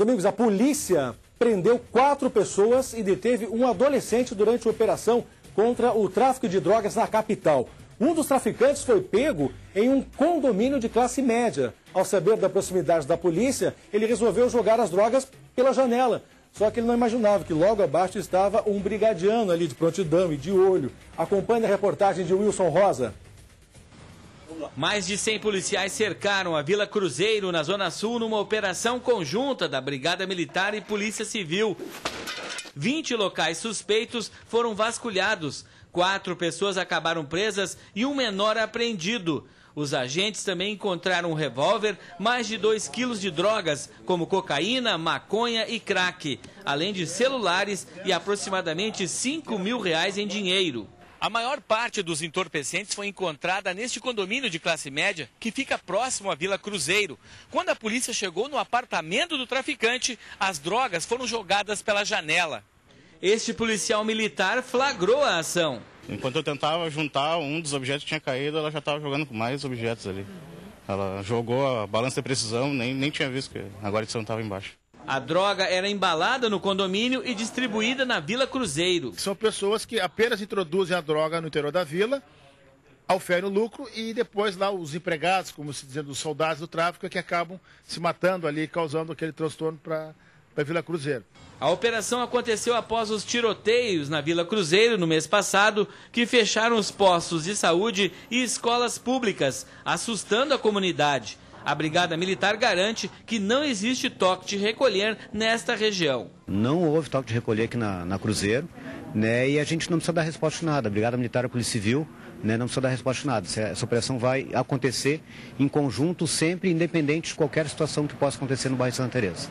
Amigos, a polícia prendeu quatro pessoas e deteve um adolescente durante a operação contra o tráfico de drogas na capital. Um dos traficantes foi pego em um condomínio de classe média. Ao saber da proximidade da polícia, ele resolveu jogar as drogas pela janela. Só que ele não imaginava que logo abaixo estava um brigadiano ali de prontidão e de olho. Acompanhe a reportagem de Wilson Rosa. Mais de 100 policiais cercaram a Vila Cruzeiro, na Zona Sul, numa operação conjunta da Brigada Militar e Polícia Civil. 20 locais suspeitos foram vasculhados. Quatro pessoas acabaram presas e um menor apreendido. Os agentes também encontraram um revólver, mais de 2 quilos de drogas, como cocaína, maconha e crack, além de celulares e aproximadamente 5 mil reais em dinheiro. A maior parte dos entorpecentes foi encontrada neste condomínio de classe média que fica próximo à Vila Cruzeiro. Quando a polícia chegou no apartamento do traficante, as drogas foram jogadas pela janela. Este policial militar flagrou a ação. Enquanto eu tentava juntar, um dos objetos tinha caído, ela já estava jogando com mais objetos ali. Ela jogou a balança de precisão, nem, nem tinha visto que a guarnição estava embaixo. A droga era embalada no condomínio e distribuída na Vila Cruzeiro. São pessoas que apenas introduzem a droga no interior da vila, oferem o lucro e depois lá os empregados, como se dizendo, os soldados do tráfico, é que acabam se matando ali, causando aquele transtorno para a Vila Cruzeiro. A operação aconteceu após os tiroteios na Vila Cruzeiro no mês passado, que fecharam os postos de saúde e escolas públicas, assustando a comunidade. A Brigada Militar garante que não existe toque de recolher nesta região. Não houve toque de recolher aqui na, na Cruzeiro, né? E a gente não precisa dar resposta de nada. A Brigada Militar e a Polícia Civil né, não precisa dar resposta de nada. Essa operação vai acontecer em conjunto, sempre independente de qualquer situação que possa acontecer no bairro de Santa Teresa.